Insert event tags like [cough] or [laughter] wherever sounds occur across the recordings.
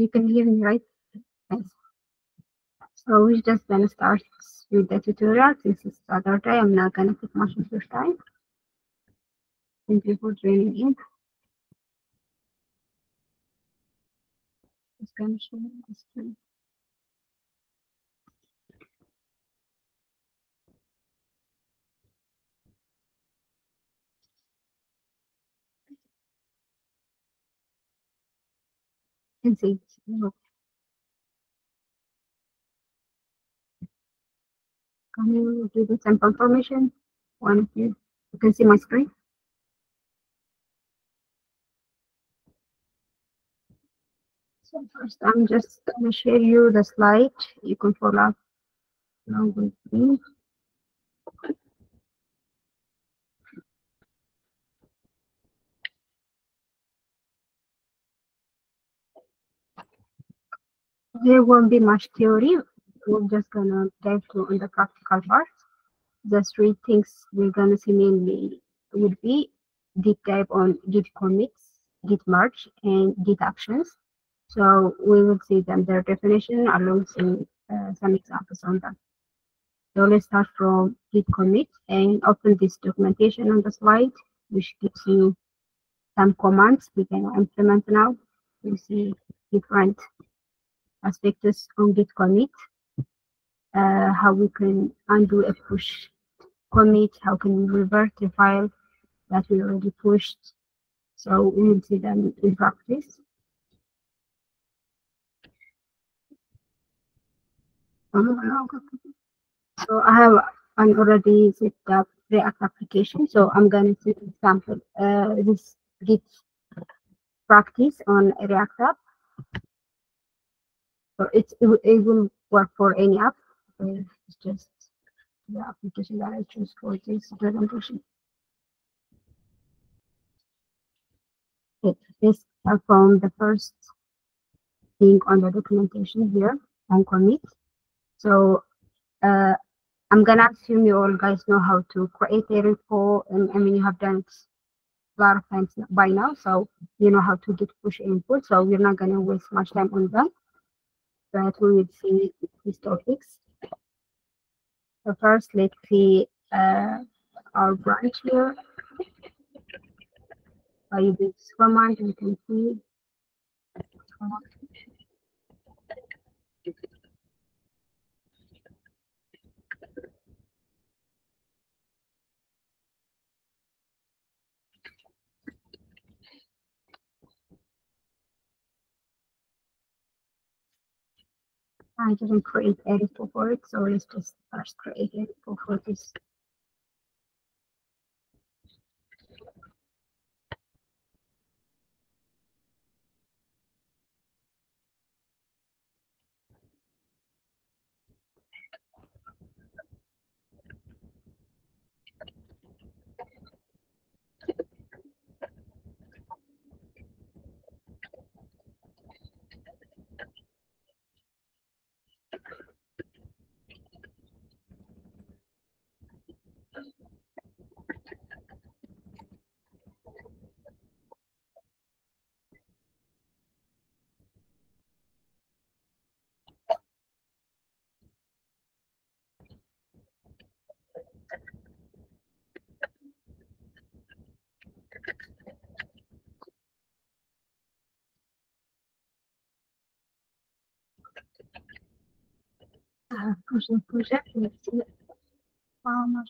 You can hear me, right? So we're just gonna start with the tutorial. Since it's Saturday, I'm not gonna take much of your time. Thank you for joining in. Just gonna show you the screen. see. Can you give me some confirmation? One of you. You can see my screen. So first, I'm just gonna share you the slide. You can follow along with me. There won't be much theory. We're just gonna dive on the practical part. The three things we're gonna see mainly would be deep dive on Git commits, Git merge, and Git actions. So we will see them their definition along with uh, some examples on them. So let's start from Git commit and open this documentation on the slide, which gives you some commands we can implement now. You see different aspects on git commit, uh, how we can undo a push commit, how can we revert the file that we already pushed. So we will see them in practice. So I have an already set up React application. So I'm going to example uh, this Git practice on React app. It's, it, it will work for any app. It's just the application that I choose for this presentation. Okay, this from the first thing on the documentation here on commit. So uh, I'm gonna assume you all guys know how to create a repo, and I mean you have done it a lot of times by now, so you know how to get push input. So we're not gonna waste much time on that that we will see these topics. So first, let's see uh, our branch here. By this command, you can see. I didn't create a repo for it, so let's just first create a this. Uh,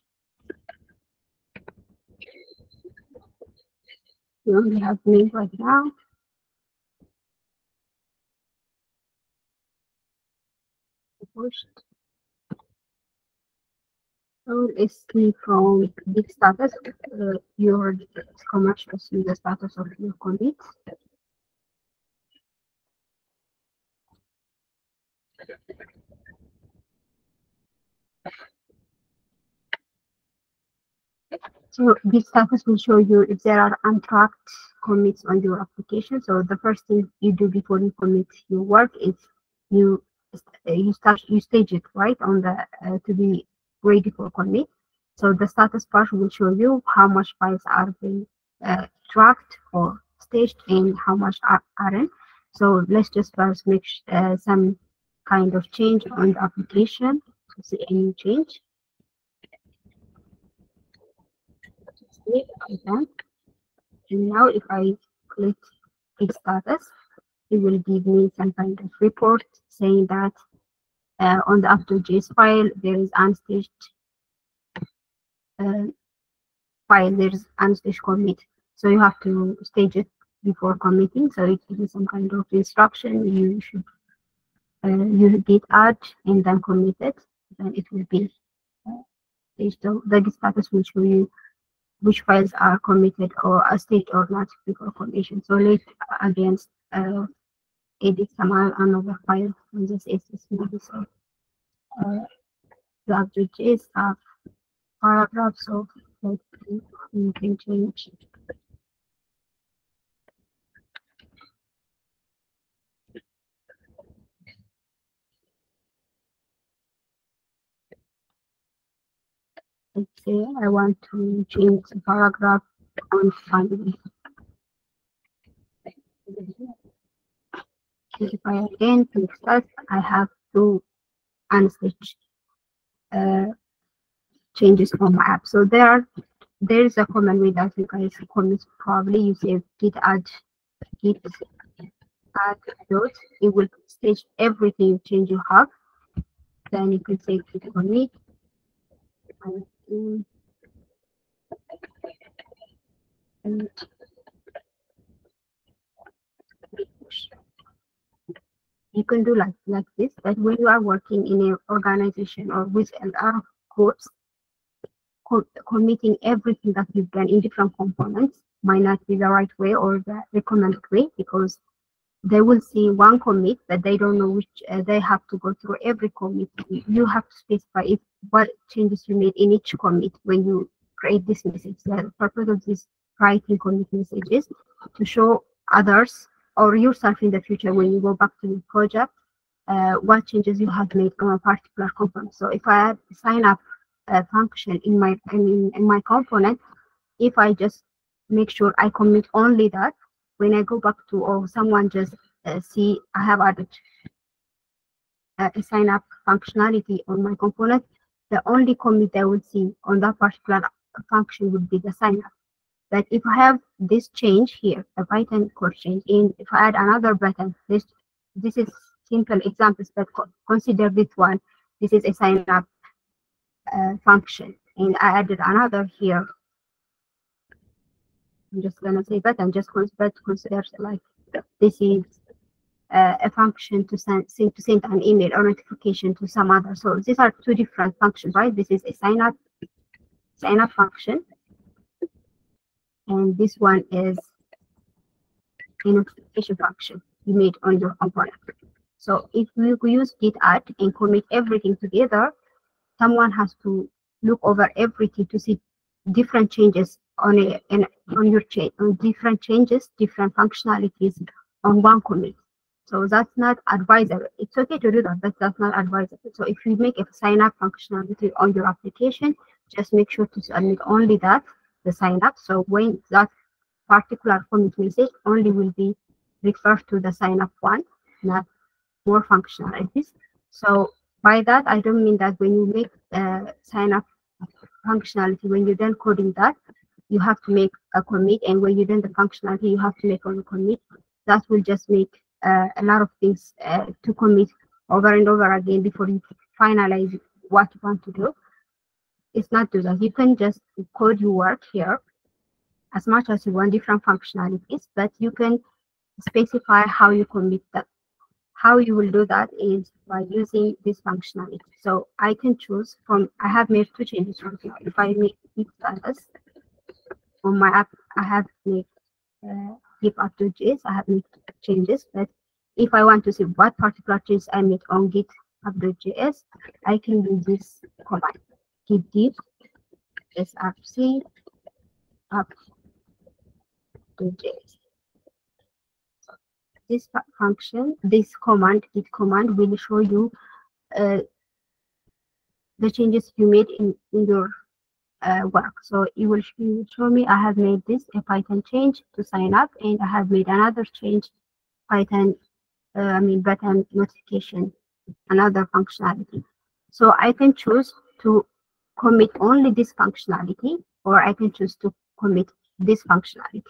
we only have me right now. Pushed. So let's from the status, uh, your commercials in the status of your commit. So this status will show you if there are untracked commits on your application. So the first thing you do before you commit your work is you you start you stage it right on the uh, to be ready for commit. So the status part will show you how much files are being uh, tracked or staged and how much are, aren't. So let's just first make uh, some kind of change on the application see any change. And now if I click its status, it will give me some kind of report saying that uh, on the app.js file, there is unstaged uh, file, there is unstaged commit. So you have to stage it before committing. So it gives some kind of instruction. You should uh, you git add and then commit it. Then it will be uh. So the status will show you which files are committed or a state or not before commission. So let's against uh, some another file on this SS maybe so uh, the JS have paragraphs of like you can change say I want to change the paragraph on family. If I again click start, I have to unstitch uh, changes on my app. So there there is a command way that you guys probably you say git add git add dot it will stage everything you change you have. Then you can say git commit and, you can do like like this that when you are working in an organization or with other groups co committing everything that you've done in different components might not be the right way or the recommended way because they will see one commit but they don't know which uh, they have to go through every commit you have to specify if what changes you made in each commit when you create this message the purpose of this writing commit messages to show others or yourself in the future when you go back to the project, uh, what changes you have made on a particular component. So if I sign up a function in my in my component, if I just make sure I commit only that, when I go back to or someone just uh, see I have added uh, a sign up functionality on my component, the only commit I will see on that particular function would be the sign up But if I have this change here, the button could change in, if I add another button, this this is simple examples, but consider this one. This is a sign up uh, function, and I added another here. I'm just gonna say that I'm just but consider like this is uh, a function to send, send to send an email or notification to some other. So these are two different functions, right? This is a sign up sign up function and this one is a notification function you made on your component. So if we use git add and commit everything together, someone has to look over everything to see different changes on a in, on your chain, on different changes, different functionalities on one commit. So that's not advisable. It's okay to do that, but that's not advisable. So if you make a sign up functionality on your application, just make sure to submit only that the sign up. So when that particular commit message only will be referred to the sign up one, not more functionalities. So by that, I don't mean that when you make a sign up functionality, when you're done coding that, you have to make a commit. And when you're done the functionality, you have to make a commit. That will just make uh, a lot of things uh, to commit over and over again before you finalize what you want to do it's not do that. You can just code your work here as much as you want different functionalities, but you can specify how you commit that. How you will do that is by using this functionality. So I can choose from, I have made two changes from here. If I make it status on my app, I have made uh, keep up to JS, I have made changes, but if I want to see what particular changes I made on Git app.js, I can use this command git deep is c up to j. This function, this command, git command will show you uh, the changes you made in, in your uh, work. So it will, show me I have made this a Python change to sign up and I have made another change Python, uh, I mean button notification, another functionality. So I can choose to commit only this functionality, or I can choose to commit this functionality.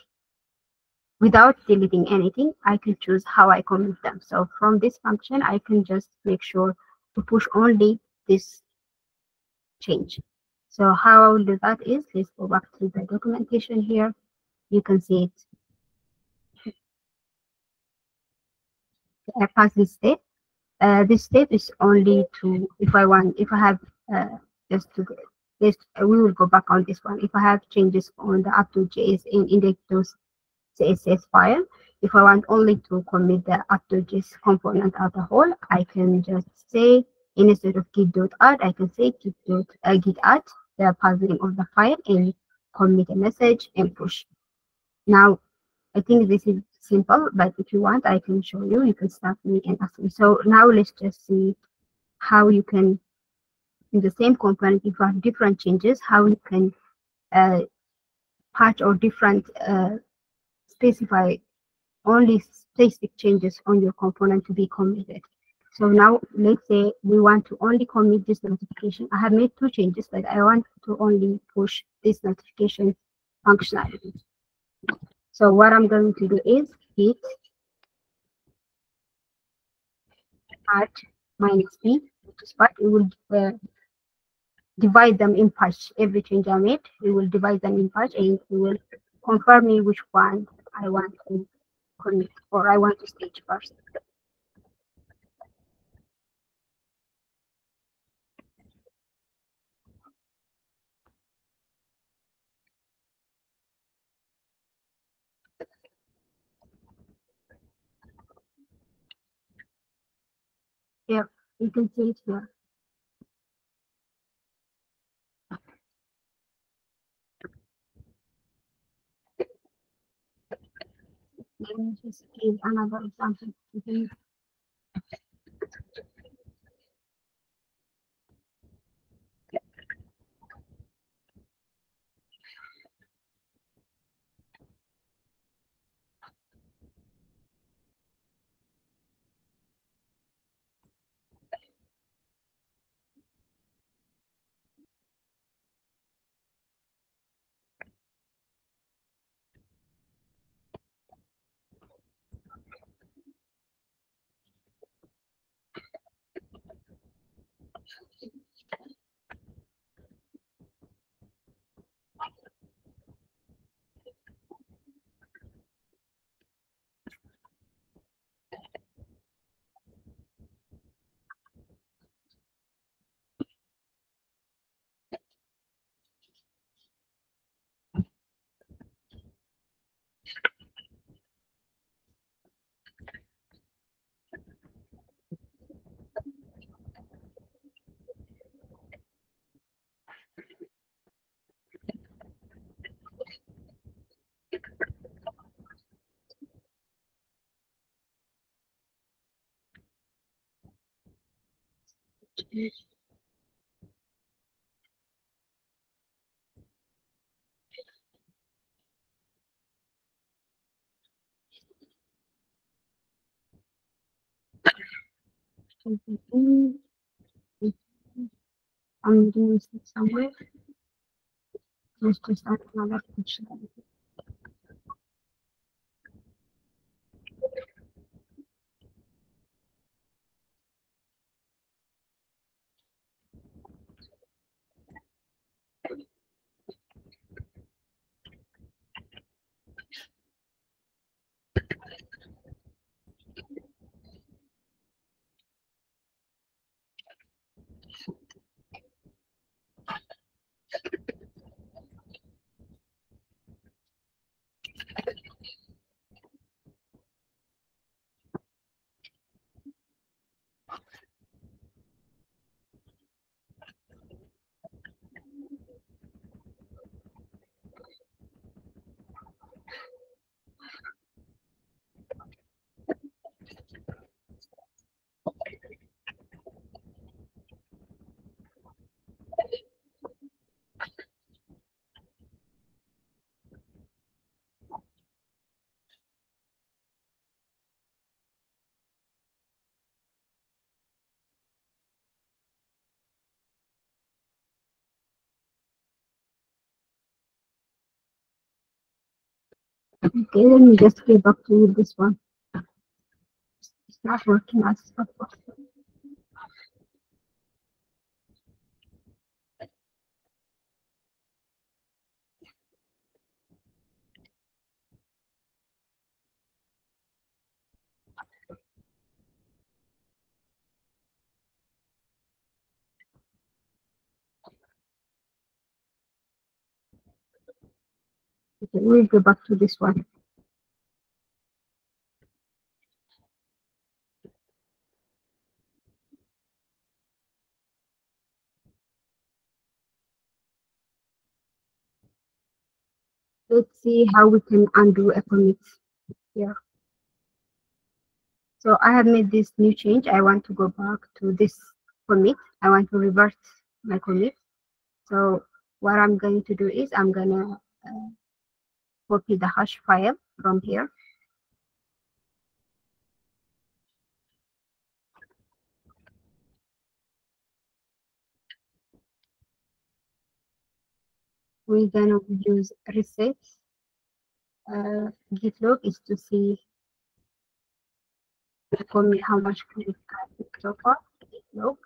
Without deleting anything, I can choose how I commit them. So from this function, I can just make sure to push only this change. So how I will do that is, let's go back to the documentation here. You can see it. I pass this step. Uh, this step is only to, if I want, if I have uh, just to this, we will go back on this one. If I have changes on the app2js in index CSS file, if I want only to commit the app2js component as a whole, I can just say instead of git.add, I can say git, uh, add the name of the file and commit a message and push. Now, I think this is simple, but if you want, I can show you. You can start me and ask me. So now let's just see how you can, in the same component, if you have different changes, how you can uh, patch or different uh, specify only specific changes on your component to be committed. So now let's say we want to only commit this notification. I have made two changes, but I want to only push this notification functionality. So what I'm going to do is git add minus p, which is what it will uh, divide them in parts. Every change I made, it will divide them in parts and it will confirm me which one I want to commit or I want to stage first. Yeah, you can see it here. Let me just give another example. I'm doing somewhere. Let's just another functionality. Okay, let me just get back to you this one. It's not working as supposed. Okay, we'll go back to this one. Let's see how we can undo a commit here. So I have made this new change. I want to go back to this commit. I want to revert my commit. So what I'm going to do is I'm gonna uh, copy the hash file from here. We then use reset. Uh, git log is to see the commit, how much commit so far. Git log,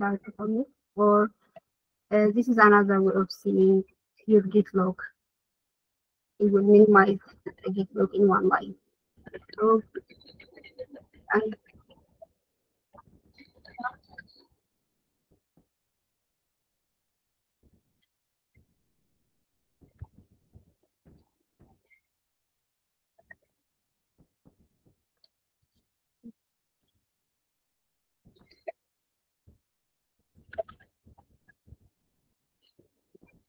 are the commit. Or uh, this is another way of seeing your git log it will minimize the git log in one line. So, and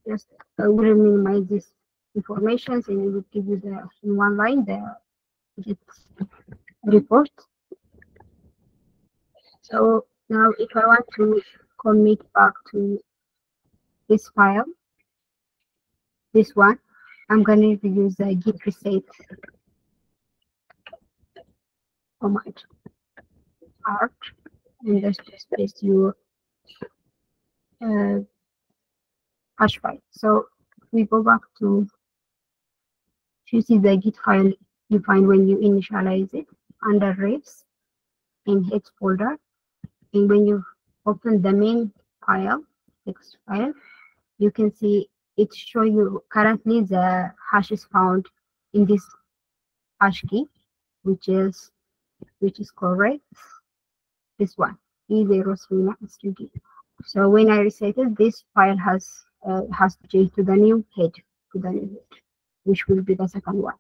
just uh, will minimize this information and it will give you the in one line the report. So now if I want to commit back to this file, this one, I'm going to use the git reset command hard and just paste your uh, hash file. So we go back to you see the git file you find when you initialize it under refs in heads folder. And when you open the main file text file you can see it show you currently the hash is found in this hash key which is which is correct. This one e039 so when i reset it this file has uh, has to change to the new head to the new head which will be the second one.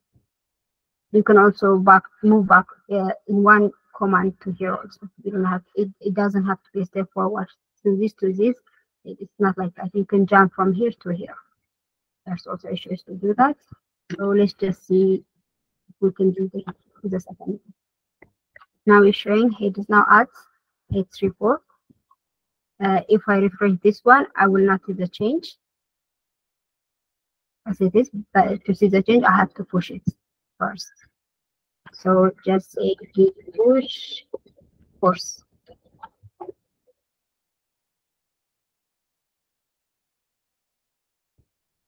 You can also back move back uh, in one command to here also. You don't have it, it doesn't have to be a step forward from this to this. It's not like that. You can jump from here to here. There's also issues to do that. So let's just see if we can do the, the second one. Now it's showing it is now at it's report. Uh, if I refresh this one, I will not see the change as it is, but to see the change, I have to push it first. So just say git push force.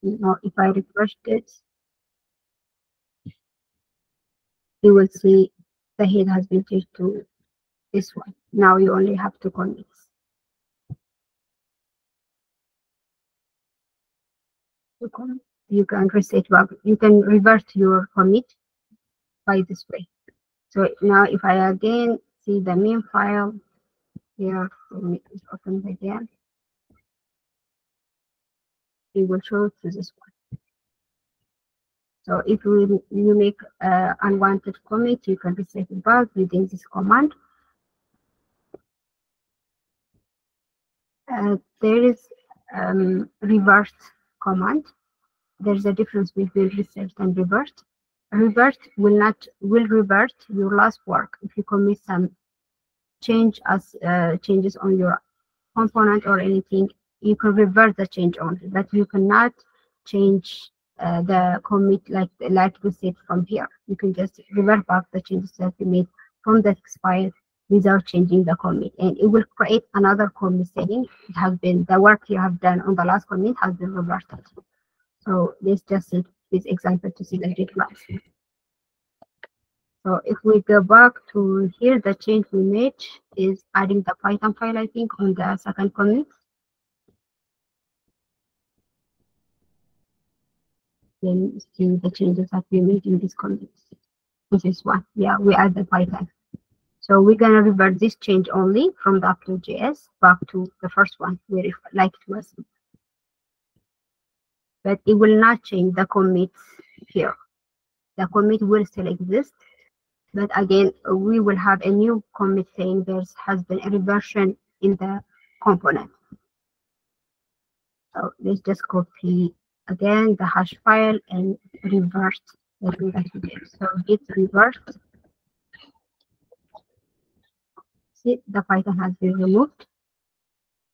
Now, if I refresh it, you will see the head has been changed to this one. Now you only have to commit. To commit you can reset back, you can revert your commit by this way. So now if I again see the main file here, it is opened again, it will show to this one. So if you, you make uh, unwanted commit, you can reset it back within this command. Uh, there is um, reverse command there's a difference between reset and revert. Revert will not will revert your last work if you commit some change as uh, changes on your component or anything. You can revert the change only, but you cannot change uh, the commit like like reset from here. You can just revert back the changes that you made from the text file without changing the commit, and it will create another commit saying it has been the work you have done on the last commit has been reverted. So let's just this example to see the git log. So if we go back to here, the change we made is adding the Python file, I think, on the second commit. Then see the changes that we made in this commit. This is one. Yeah, we add the Python. So we're gonna revert this change only from the JS back to the first one where it like it was. But it will not change the commits here. The commit will still exist but again, we will have a new commit saying there has been a reversion in the component. So let's just copy again the hash file and reverse that we. So git reverse. See, the Python has been removed.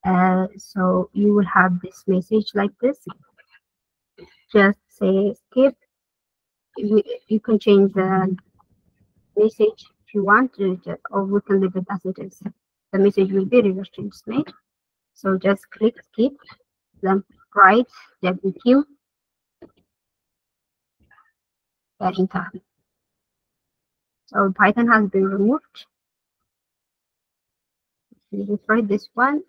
Uh, so you will have this message like this. Just say skip. You, you can change the message if you want to, or we can leave it as it is. The message will be reverse made. So just click skip, then write WQ, enter. So Python has been removed. Let's write this one.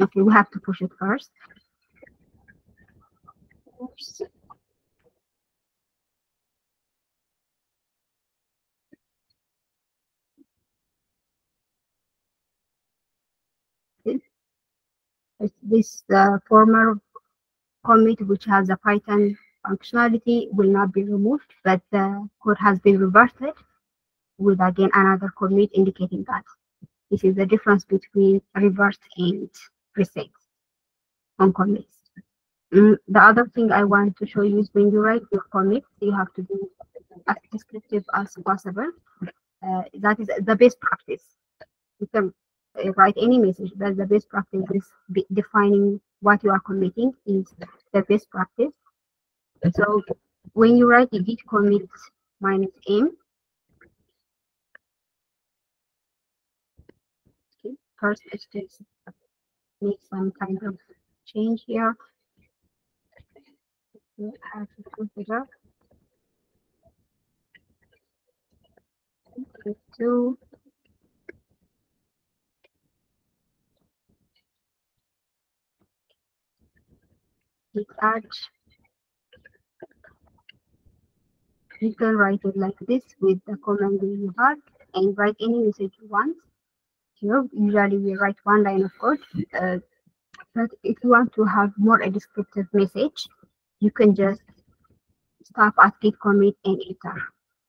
Okay, we have to push it first. This uh, former commit which has a Python functionality will not be removed, but the code has been reverted with again another commit indicating that. This is the difference between reverse and reset on commits. Mm, the other thing I want to show you is when you write your commits, you have to be as descriptive as possible. Uh, that is the best practice. You can uh, write any message, but the best practice is defining what you are committing is the best practice. So when you write a git commit minus m, okay, first let's just make some kind of change here. To detach. You can write it like this with the command you have and write any message you want. Usually we write one line of code. Uh, but if you want to have more a descriptive message, you can just stop at git commit and enter.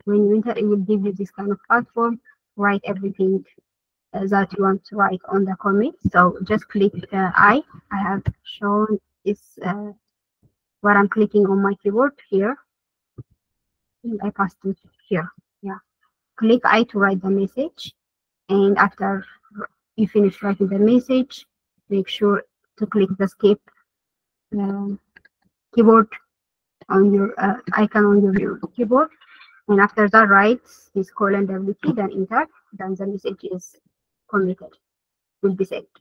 When you enter, it will give you this kind of platform. Write everything uh, that you want to write on the commit. So just click uh, I. I have shown is uh, what I'm clicking on my keyboard here. And I passed it here. Yeah. Click I to write the message. And after you finish writing the message, make sure to click the skip uh, keyboard on your uh, icon on your keyboard. And after that, write this colon WT, then enter, then the message is committed, will be saved.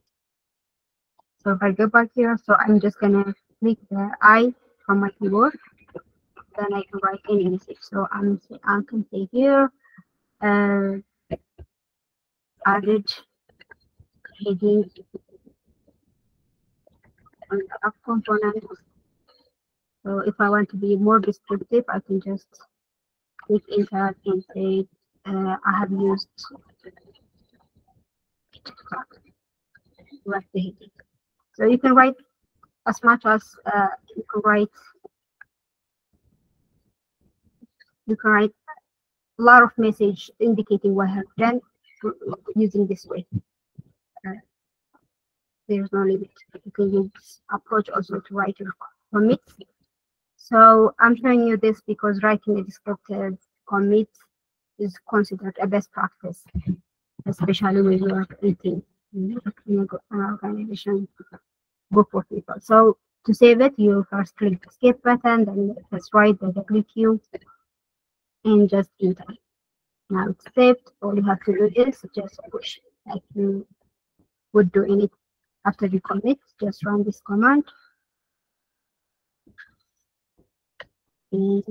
So if I go back here, so I'm just gonna click the I from my keyboard, then I can write any message. So I'm I can say here, uh, added heading on the up component. So if I want to be more descriptive, I can just click enter and say uh, I have used. So you can write as much as uh, you can write. You can write a lot of message indicating what have done using this way. Uh, there's no limit. You can use approach also to write your commits. So I'm showing you this because writing a descriptive commit is considered a best practice, especially when you are creating in an organization group of people. So to save it, you first click the skip button, then press right the WQ and just enter. Now it's saved. All you have to do is just push like you would do in it after you commit. Just run this command. In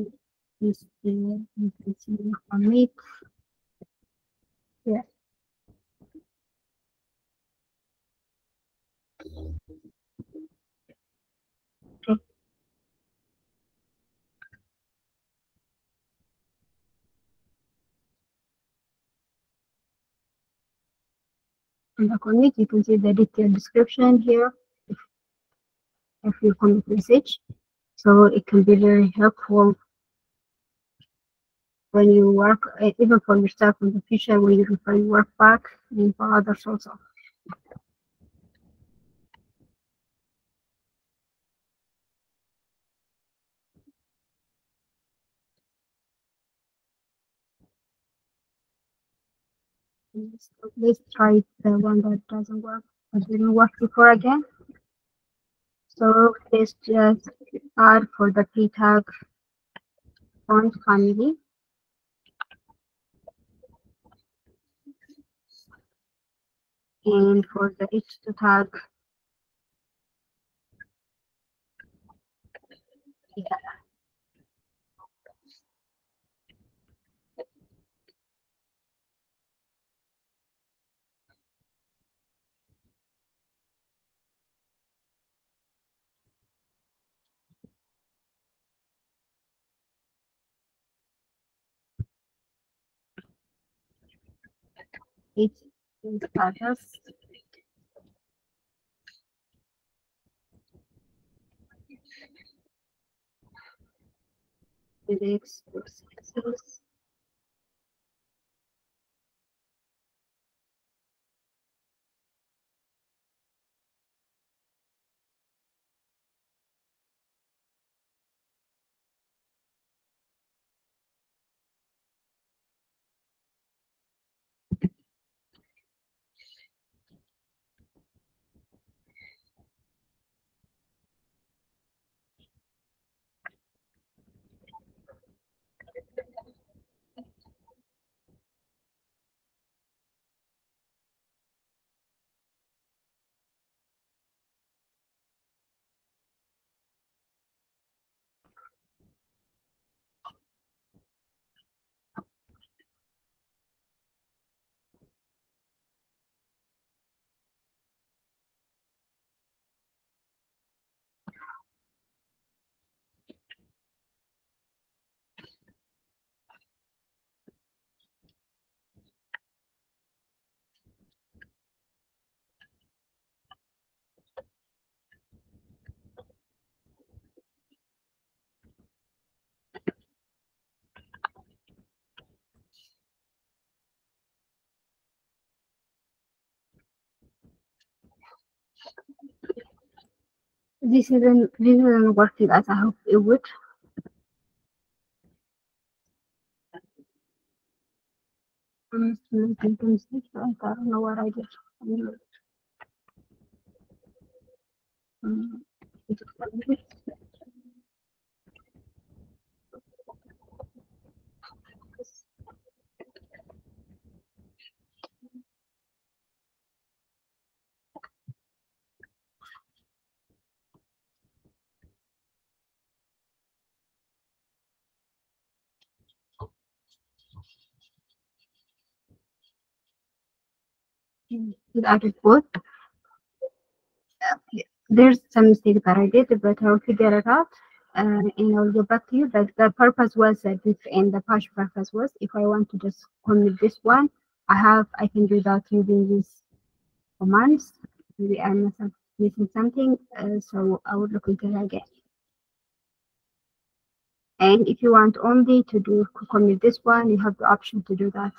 the commit, you can see the detailed description here if, if you commit message. So it can be very helpful when you work, uh, even for yourself in the future, when you refer your work back and for others also. Let's, try the one that doesn't work, that didn't work before again. So let's just add for the p tag font family. And for the h2 tag, yeah. It is status. Index processes. This isn't this isn't working as I hope it would. I'm making. I don't know what I did. Um, fine. It both. There's some mistake that I did, but I'll figure it out. Uh, and I'll get back to you. But the purpose was that this and the patch purpose was if I want to just commit this one, I have I can do that using these commands. Maybe I'm missing something, uh, so I would look into it again. And if you want only to do commit this one, you have the option to do that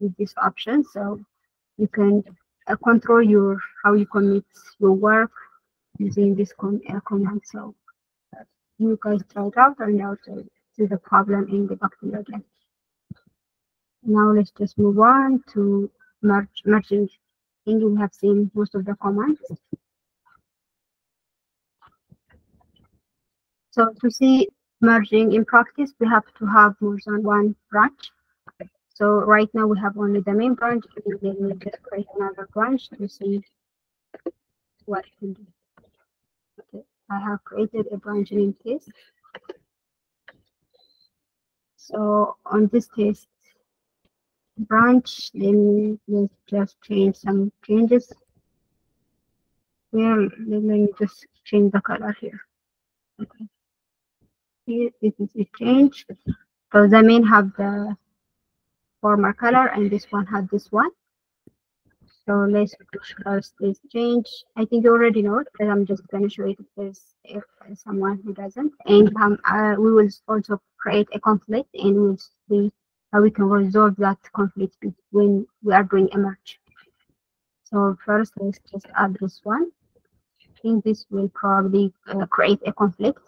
with this option. So you can uh, control your how you commit your work using this com uh, command. So uh, you guys try it out and also see the problem in the to you again. Now let's just move on to merge merging. I think you have seen most of the commands. So to see merging in practice, we have to have more than one branch. So right now we have only the main branch, and then we just create another branch to see what it can do. Okay, I have created a branch named this. So on this test branch, then let's just change some changes. Well, let me just change the color here. Okay. Here this is a change. So the main have the former color and this one had this one. So let's first this change. I think you already know it, but I'm just going to show it if if someone who doesn't. And um, uh, we will also create a conflict and we'll see how we can resolve that conflict when we are doing a merge. So first, let's just add this one. I think this will probably uh, create a conflict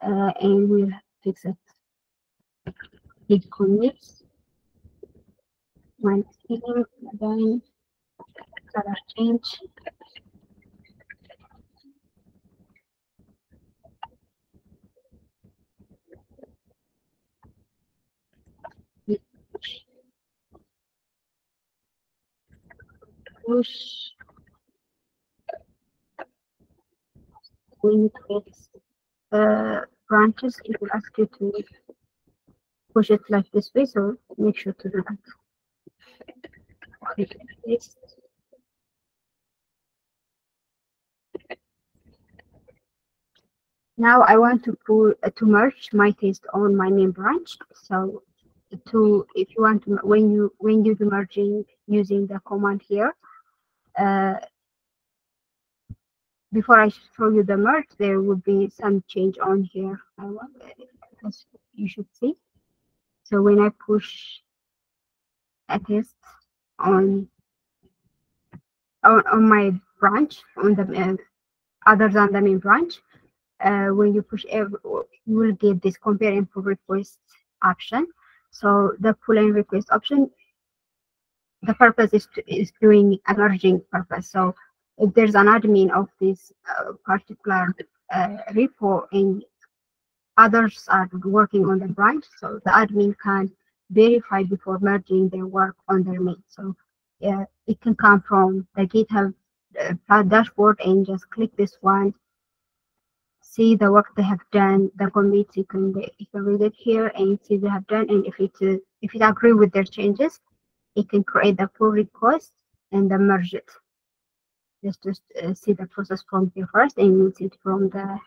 uh, and we'll fix it. It commits one thing, then color change. Push. When create uh, branches, it will ask you to push it like this way, so make sure to do that. Now I want to pull uh, to merge my test on my main branch. So to if you want to when you when you do merging using the command here, uh, before I show you the merge, there will be some change on here. I want as you should see. So when I push a test on on, on my branch on the uh, other than the main branch, uh, when you push every, you will get this compare and pull request option. So the pull and request option, the purpose is to, is doing a merging purpose. So if there's an admin of this uh, particular uh, repo and others are working on the branch, so the admin can verify before merging their work on their main. So uh, it can come from the GitHub uh, dashboard and just click this one, see the work they have done, the commits. You can you can read it here and see they have done. And if it uh, if it agree with their changes, it can create the pull request and then merge it. Just uh, see the process from here first, and see it from the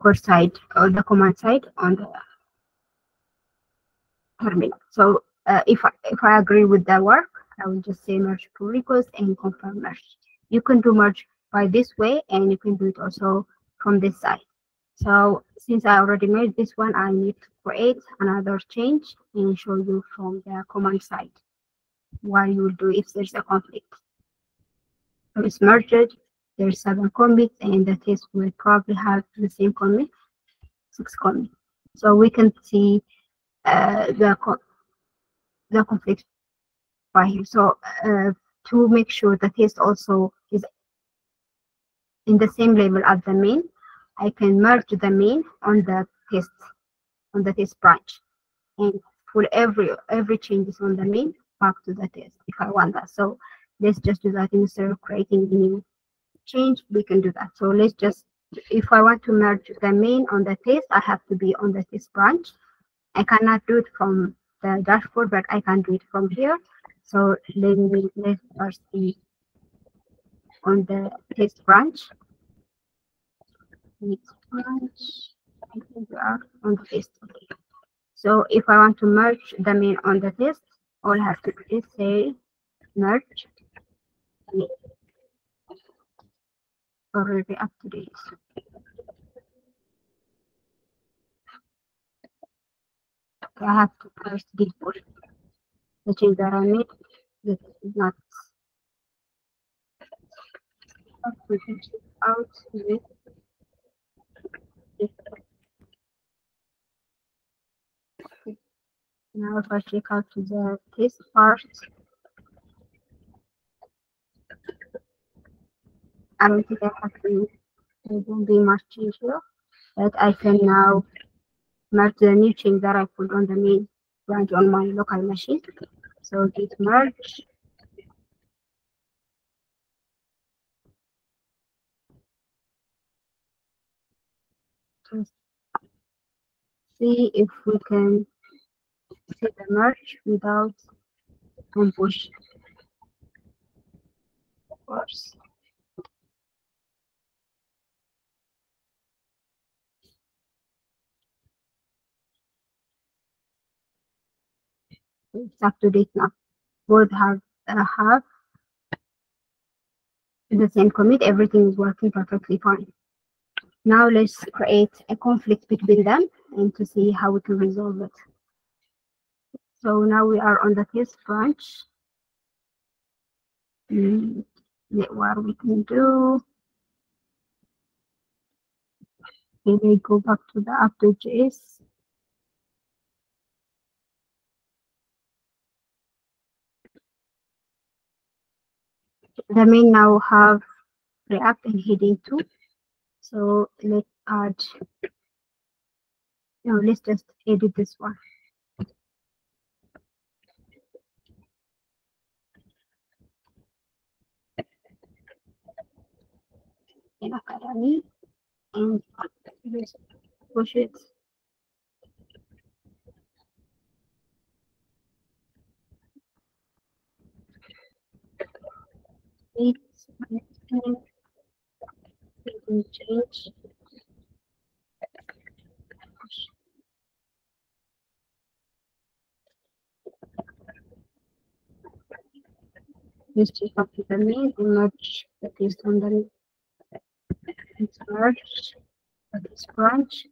code side or the command side on the So uh, if I, if I agree with the work, I will just say merge pull request and confirm merge. You can do merge by this way, and you can do it also from this side. So since I already made this one, I need to create another change and show you from the command side what you will do if there's a conflict. So it's merged, there's seven commits, and the test will probably have the same commit, six commits. So we can see uh, the the conflict by him. So uh, to make sure the test also is in the same level as the main, I can merge the main on the test on the test branch and pull every every changes on the main back to the test if I want that. So let's just do that instead of creating new change, we can do that. So let's just if I want to merge the main on the test, I have to be on the test branch. I cannot do it from the dashboard, but I can do it from here. So let me let's first see on the test branch. Next branch. I think we are on the test. Okay. So if I want to merge the main on the test, all I have to do is say merge. Already up to date. I have to first depot the change that I made. This is not out with this. Now if I check out to the test part, I don't think I have to, there won't be much change here, but I can now merge the new change that I put on the main branch on my local machine. So git merge. see if we can see the merge without ambush. Of course. It's up to date now. Both have uh, have the same commit. Everything is working perfectly fine. Now let's create a conflict between them and to see how we can resolve it. So now we are on the test branch. Mm, what we can do. Maybe go back to the app.js. The main now have React and heading 2. So let's add, no, let's just edit this one. In Academy and push it. It's change. Just to copy the main and merge the paste on the it's merged with this branch.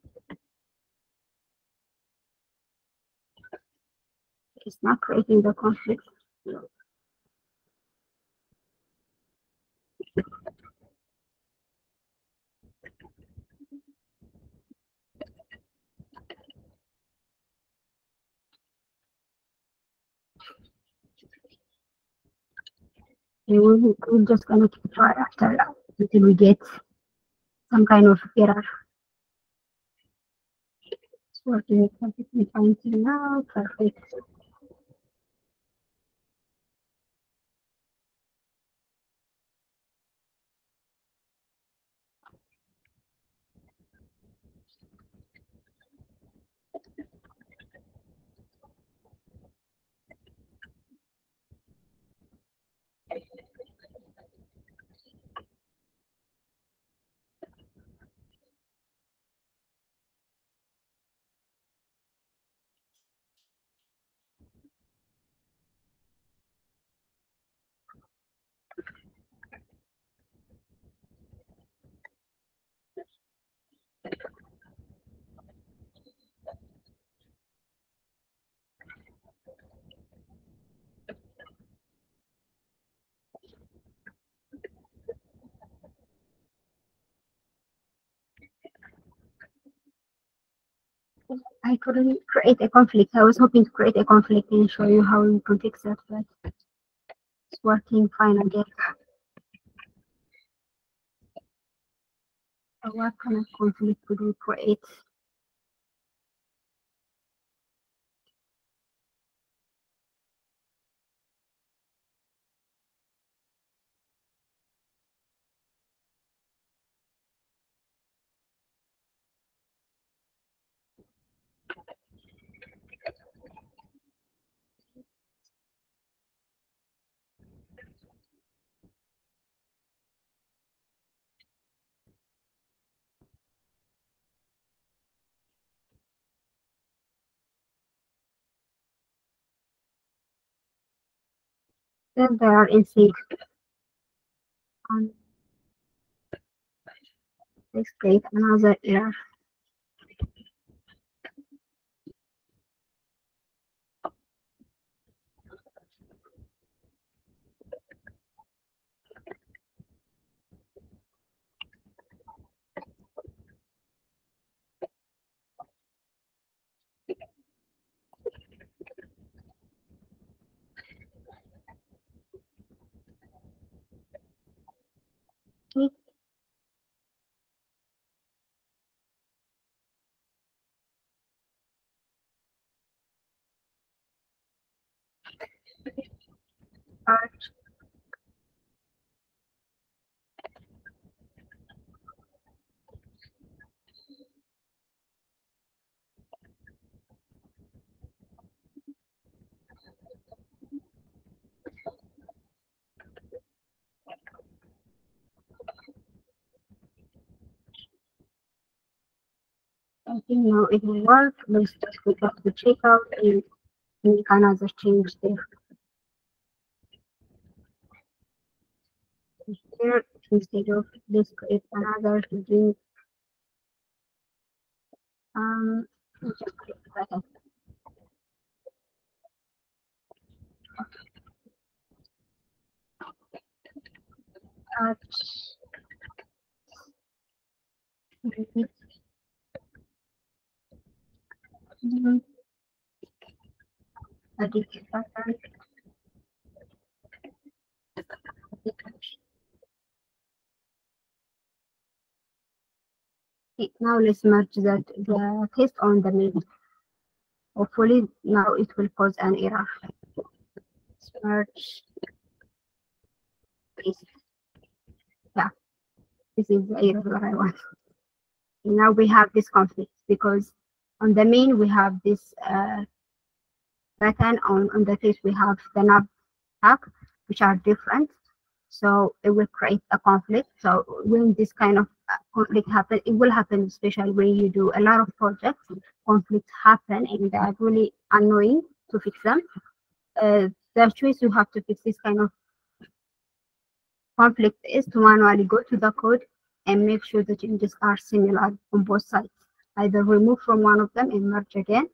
It's not creating the conflict. We'll, we're just gonna try after that until we get some kind of error. It's working perfectly fine till now. Perfect. I couldn't create a conflict. I was hoping to create a conflict and show you how you can fix it, but it's working fine again. So what kind of conflict could we create? Then sync. And let's create another error. Okay. Now it will work. Let's just go back to checkout and make another change there. Here, instead of this, create another string. Um, just create that. Touch. Okay, now let's merge that the test on the main. Hopefully now it will cause an error. Merge. Yeah, this is the error that I want. Now we have this conflict because on the main we have this uh, button on on the face we have the nav tag which are different. So it will create a conflict. So when this kind of uh, conflict happen it will happen especially when you do a lot of projects conflicts happen and they are really annoying to fix them. Uh, the choice you have to fix this kind of conflict is to manually go to the code and make sure the changes are similar on both sides either remove from one of them and merge again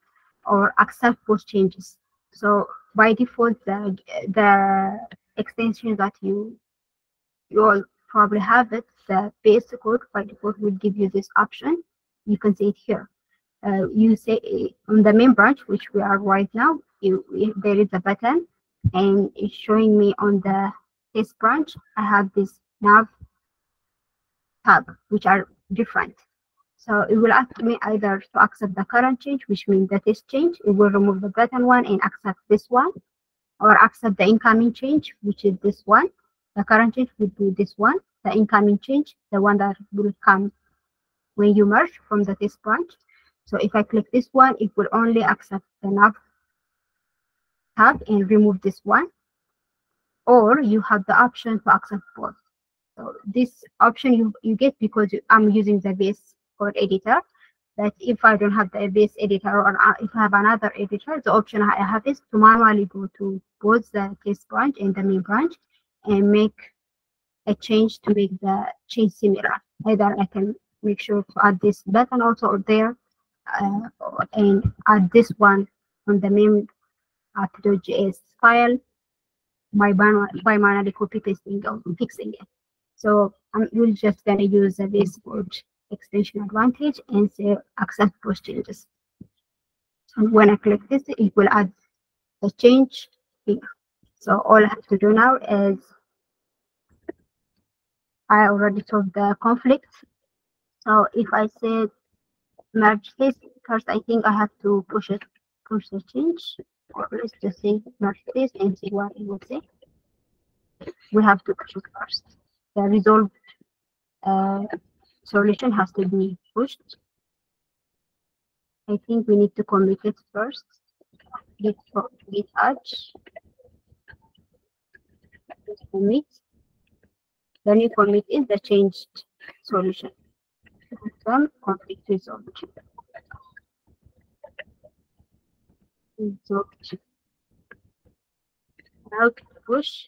or accept both changes. So by default, the, the extension that you you all probably have it, the VS Code by default will give you this option. You can see it here. Uh, you say on the main branch, which we are right now, you, there is a button and it's showing me on the test branch, I have this nav tab, which are different. So it will ask me either to accept the current change, which means the test change. It will remove the button one and accept this one, or accept the incoming change, which is this one. The current change will be this one. The incoming change, the one that will come when you merge from the test branch. So if I click this one, it will only accept the nav tab and remove this one. Or you have the option to accept both. So this option you, you get because I'm using the VS code editor. That if I don't have the base editor or uh, if I have another editor, the option I have is to manually go to both the test branch and the main branch and make a change to make the change similar. Either I can make sure to add this button also there uh, and add this one on the main app.js file by, by manually copy pasting or fixing it. So I'm we're just gonna use VS Code extension advantage and say accept post changes. So when I click this, it will add the change here. So all I have to do now is I already solved the conflict. So if I say merge this, first I think I have to push it, push the change. Let's just say merge this and see what it will say. We have to push it first. The resolve uh, solution has to be pushed. I think we need to commit it first. Git, git add. Commit. The new commit is the changed solution. Confirm conflict resolved. Resolved. Now push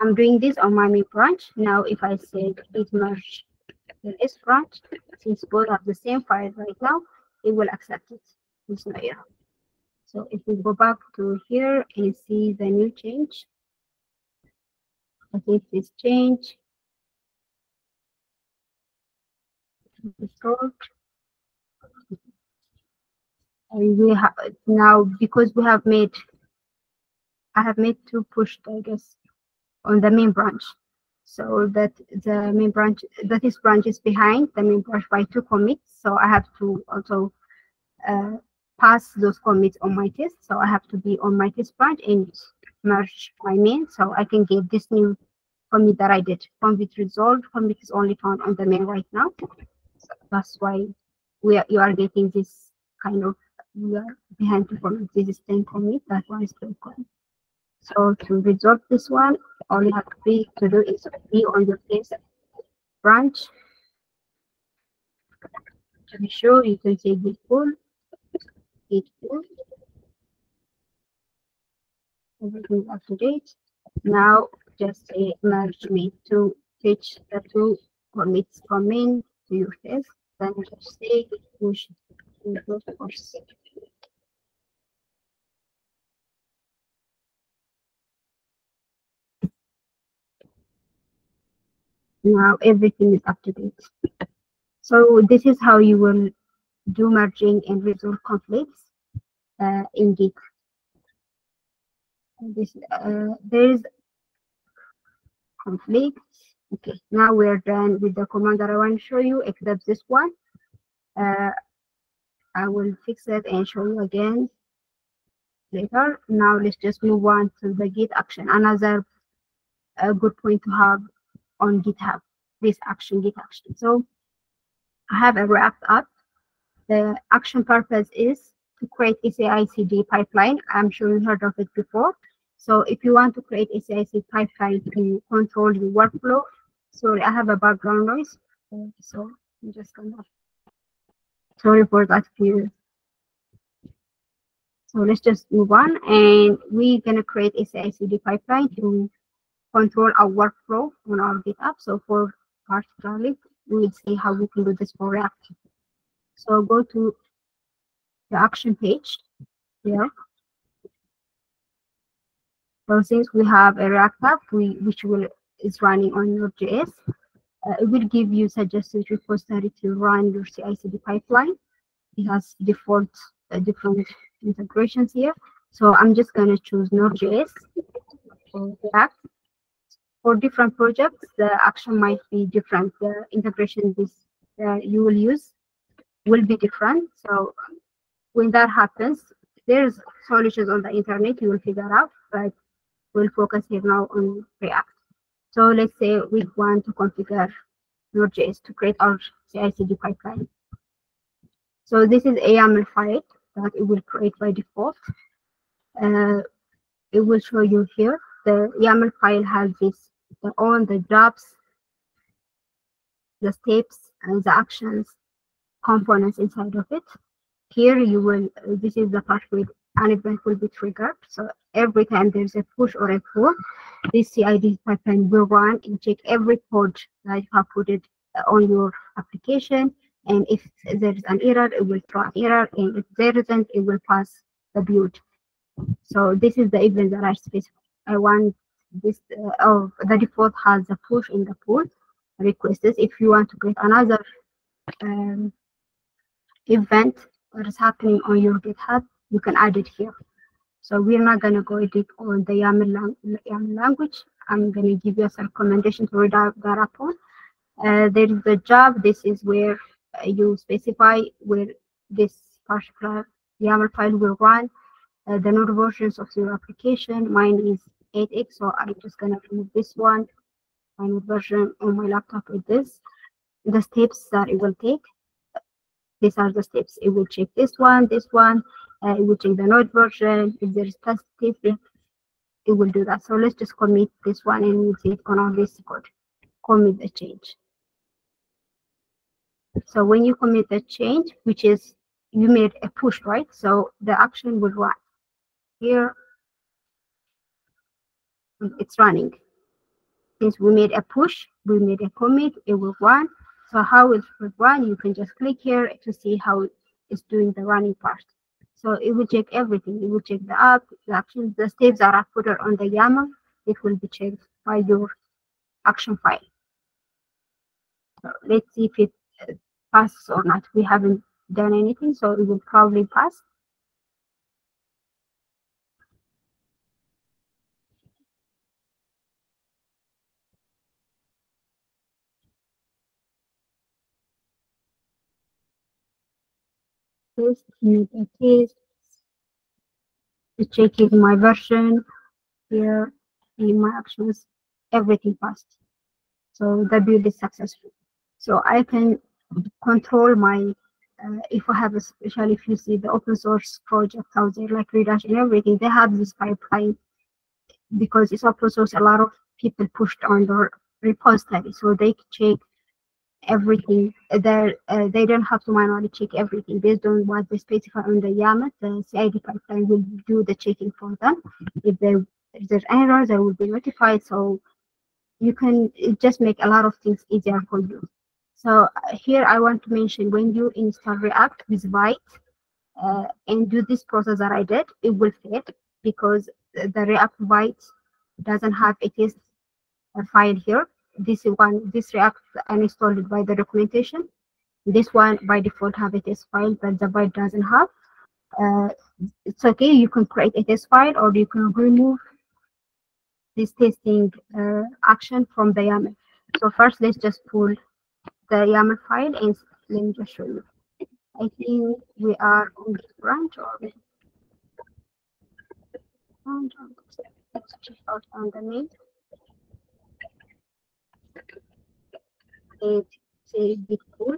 I'm doing this on my main branch. Now, if I say it merge this branch, since both have the same file right now, it will accept it. It's no. So if we go back to here and see the new change, I think this change And we have now because we have made I have made two pushed, I guess, on the main branch. So that the main branch, that this branch is behind the main branch by two commits. So I have to also uh, pass those commits on my test. So I have to be on my test branch and merge my main. So I can get this new commit that I did. Commit resolved. Commit is only found on the main right now. So that's why we are, you are getting this kind of we are behind commit. This is 10 commit. That one is 12 commit. So to resolve this one, all you have to, do is be on your case branch to be sure, you can say git pull, git pull. Everything up to date. Now just say merge me to fetch the two commits main to your test. Then just say push to the course. Now everything is up to date. So this is how you will do merging and resolve conflicts uh, in Git. This uh, there is conflict. Okay, now we're done with the command that I want to show you, except this one. Uh, I will fix it and show you again later. Now let's just move on to the Git action. Another uh, good point to have on GitHub, this action, Git action. So I have a React up. The action purpose is to create a CI/CD pipeline. I'm sure you heard of it before. So if you want to create a CI/CD pipeline to control your workflow, sorry, I have a background noise, so I'm just gonna. Sorry for that, few. So let's just move on, and we're gonna create a CI/CD pipeline to control our workflow on our GitHub. So for particularly, we will see how we can do this for React. So go to the action page here. So since we have a React app, we, which will is running on Node.js, uh, it will give you suggested repository to run your CI/CD pipeline. It has default uh, different integrations here. So I'm just going to choose Node.js for React for different projects, the action might be different. The integration this uh, you will use will be different. So when that happens, there's solutions on the internet you will figure out, but we'll focus here now on React. So let's say we want to configure Node.js to create our CI/CD pipeline. So this is a YAML file that it will create by default. Uh, it will show you here. The YAML file has this on the jobs, the steps, and the actions components inside of it. Here you will, this is the part where an event will be triggered. So every time there's a push or a pull, this CID pipeline will run and check every code that you have put it uh, on your application. And if there is an error, it will throw an error. And if there isn't, it will pass the build. So this is the event that I specify. I want this uh, oh, the default has a push in the pull requests. If you want to create another um, event that is happening on your GitHub, you can add it here. So we're not going to go edit on the YAML, lang YAML language. I'm going to give you a recommendation to read that upon. Uh, there is the job. This is where uh, you specify where this particular YAML file will run. Uh, the node versions of your application. Mine is 8x, so I'm just to remove this one. Final version on my laptop with this. The steps that it will take. These are the steps. It will check this one, this one. Uh, it will check the node version. If there is positive, it will do that. So let's just commit this one and see it on our list code. Commit the change. So when you commit the change, which is you made a push, right? So the action will run. Here, it's running. Since we made a push, we made a commit, it will run. So how it will run, you can just click here to see how it's doing the running part. So it will check everything. It will check the app, the actions, the steps that are put on the YAML. It will be checked by your action file. So let's see if it uh, passes or not. We haven't done anything, so it will probably pass. Test, new test, checking my version here in my actions, everything passed. So the build is successful. So I can control my, uh, if I have, a, especially if you see the open source project out there like Redash and everything, they have this pipeline because it's open source. A lot of people pushed on the repository, so they check everything. They uh, they don't have to manually check everything based on what they specify on the YAML. The CID pipeline will do the checking for them. If there if there's any errors, they will be notified. So you can just make a lot of things easier for you. So uh, here I want to mention when you install React with Vite uh, and do this process that I did, it will fail because the React Vite doesn't have a test file here. This one, this React uninstalled by the documentation. This one by default have a test file, but the Vite doesn't have. Uh, it's okay, you can create a test file or you can remove this testing uh, action from the YAML. So first, let's just pull the YAML file and let me just show you. I think we are on this branch or let's check out on the name. It's a bit cool.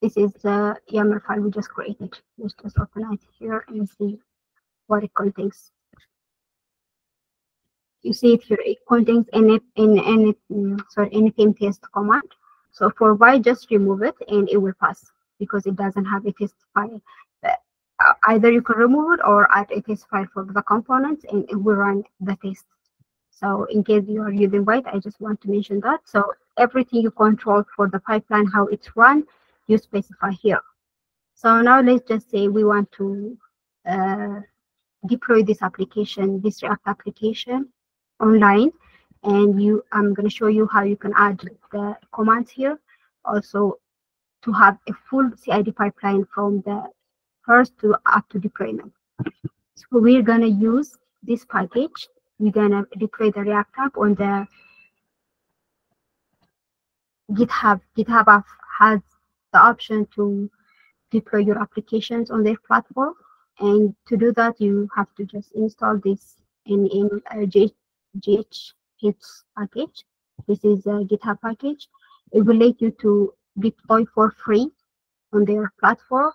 This is the YAML file we just created. Let's just open it here and see what it contains. You see it here, it contains any, any, any mm, sorry, anything test command. So for y, just remove it and it will pass because it doesn't have a test file. Either you can remove it or add a test file for the components and it will run the test. So in case you are using Vite, I just want to mention that. So everything you control for the pipeline, how it's run, you specify here. So now let's just say we want to uh, deploy this application, this React application online. And you, I'm going to show you how you can add the commands here. Also to have a full CID pipeline from the first to up to deployment. So we're going to use this package. We're going to deploy the React app on the GitHub. GitHub has the option to deploy your applications on their platform. And to do that, you have to just install this in, in a GH hits package. This is a GitHub package. It will let you to deploy for free on their platform,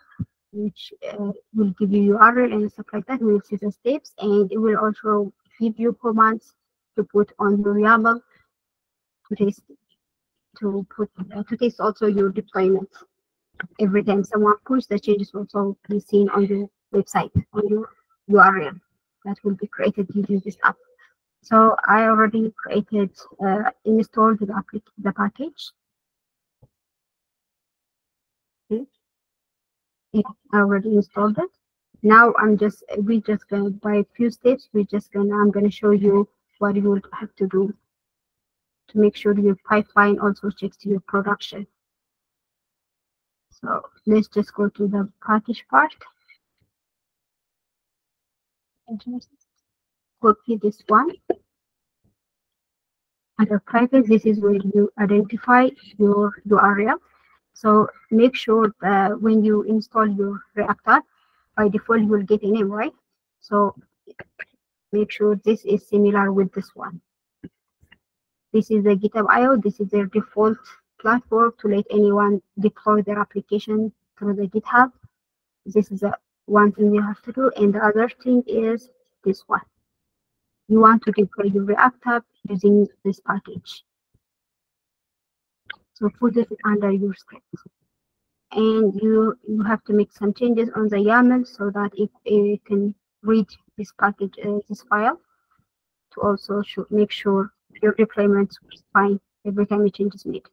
which uh, will give you URL and stuff like that. See the steps, and it will also give you commands to put on your YAML to test to put uh, to test also your deployment. Every time someone pushes, the changes will also be seen on your website on your URL that will be created using this app. So I already created uh, installed the, the package. Okay. I already installed it. Now I'm just we just gonna by a few steps. We just gonna I'm gonna show you what you will have to do to make sure your pipeline also checks your production. So let's just go to the package part. And just copy this one. Under private, this is where you identify your URL. So make sure that when you install your React app, by default you will get a name, right? So make sure this is similar with this one. This is the GitHub IO. This is their default platform to let anyone deploy their application through the GitHub. This is the one thing you have to do. And the other thing is this one. You want to deploy your React app using this package. So put it under your script. And you you have to make some changes on the YAML so that it, it can read this package, uh, this file, to also make sure your deployment is fine every time a change is made.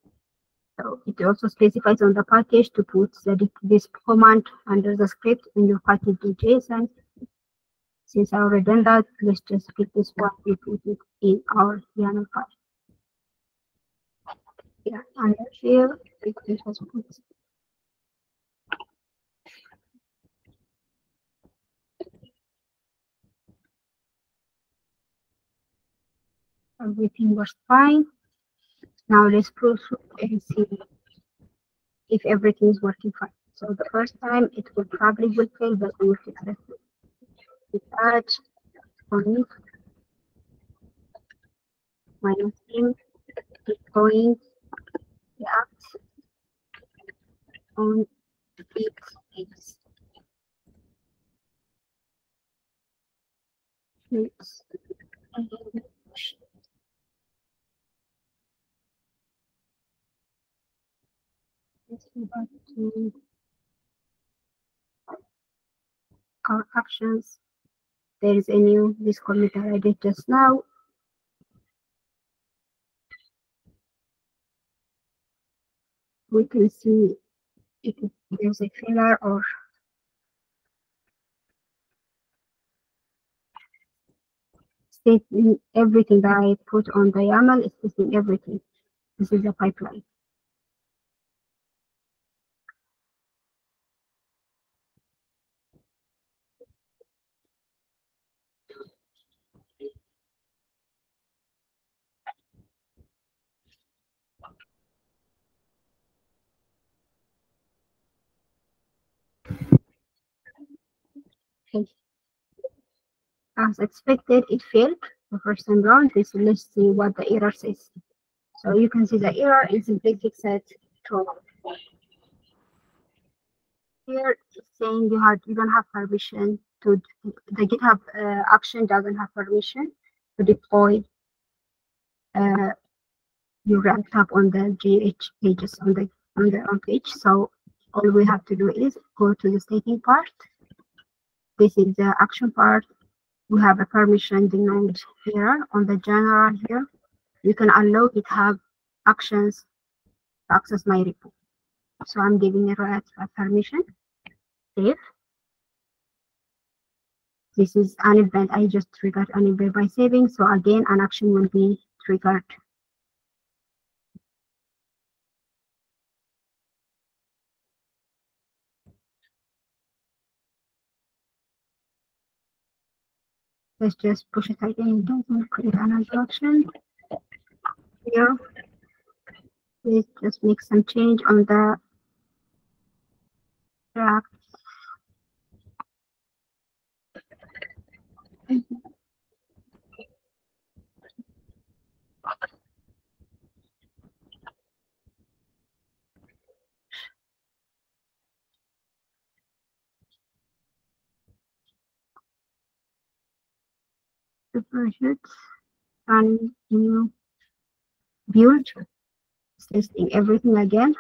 So it also specifies on the package to put the, this command under the script in your package.json. Since I already done that, let's just pick this one and put it in our YAML file. Yeah, under here, it just put everything was fine. Now let's proceed and see if everything is working fine. So the first time it will probably will fail, but we will fix it. That, on minus in deploying the on big Let's go back to our actions. There is a new Discord meter I did just now. We can see if there's mm-hmm. a failure or stating everything that I put on the YAML is testing everything. This is a pipeline. As expected, it failed the first time round. This let's see what the error says. So you can see the error is simply fixed true. Here it's saying you have you don't have permission to the GitHub uh, action doesn't have permission to deploy uh, your GitHub on the GH pages on the on the on page. So all we have to do is go to the staging part. This is the action part. We have a permission denied here on the general here. You can allow GitHub actions to access my repo. So I'm giving it right permission. Save. This is an event. I just triggered an event by saving. So again, an action will be triggered. Let's just push it again. Don't create another action. Here, please just make some change on the track. Superhits and new build testing everything again.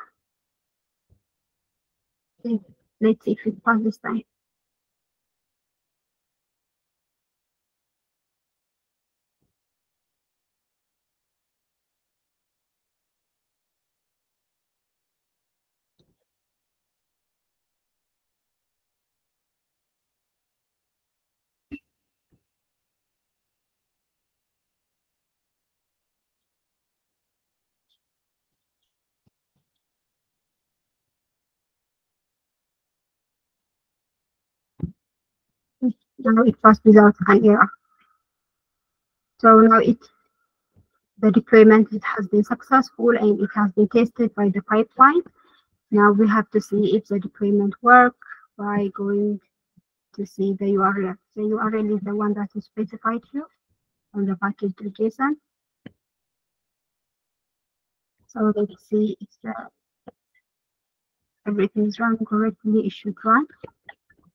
Let's see if it passes time. Now it passed without an error. So now it the deployment it has been successful and it has been tested by the pipeline. Now we have to see if the deployment work by going to see the URL. The URL is the one that is specified here on the package package.json. So let's see if the, everything is run correctly, it should run